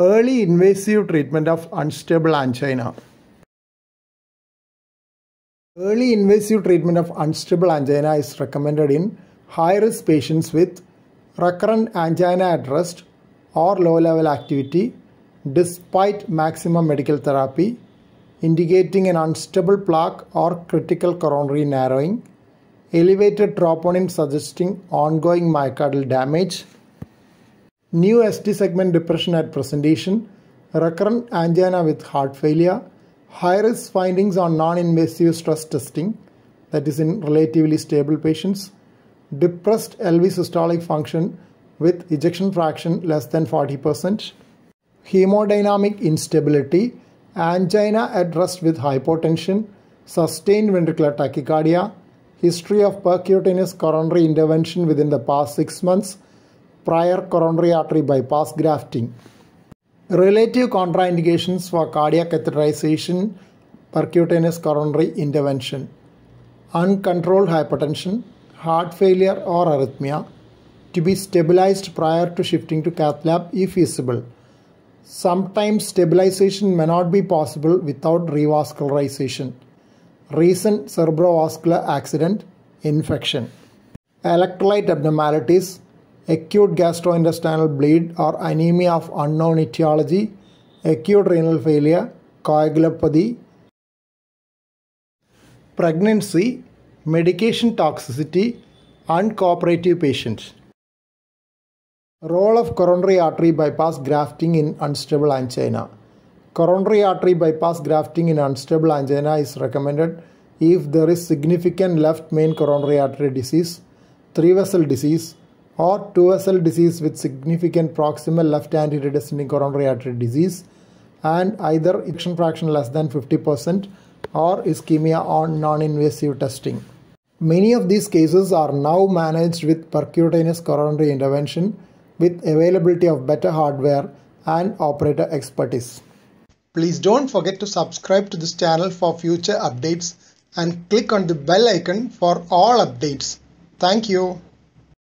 Early invasive treatment of unstable angina. Early invasive treatment of unstable angina is recommended in high risk patients with recurrent angina at rest or low level activity despite maximum medical therapy, indicating an unstable plaque or critical coronary narrowing, elevated troponin suggesting ongoing myocardial damage, new ST segment depression at presentation, recurrent angina with heart failure, high risk findings on non invasive stress testing, that is, in relatively stable patients, depressed LV systolic function with ejection fraction less than 40%, hemodynamic instability, angina at rest with hypotension, sustained ventricular tachycardia, history of percutaneous coronary intervention within the past 6 months, prior coronary artery bypass grafting. Relative contraindications for cardiac catheterization, percutaneous coronary intervention, uncontrolled hypertension, heart failure or arrhythmia, to be stabilized prior to shifting to cath lab if feasible. Sometimes stabilization may not be possible without revascularization. Recent cerebrovascular accident, infection. Electrolyte abnormalities, acute gastrointestinal bleed or anemia of unknown etiology, acute renal failure, coagulopathy, pregnancy, medication toxicity, uncooperative patients. Role of coronary artery bypass grafting in unstable angina. Coronary artery bypass grafting in unstable angina is recommended if there is significant left main coronary artery disease, three vessel disease, or two vessel disease with significant proximal left anterior descending coronary artery disease, and either ejection fraction less than 50% or ischemia on non invasive testing. Many of these cases are now managed with percutaneous coronary intervention with availability of better hardware and operator expertise. Please don't forget to subscribe to this channel for future updates and click on the bell icon for all updates. Thank you.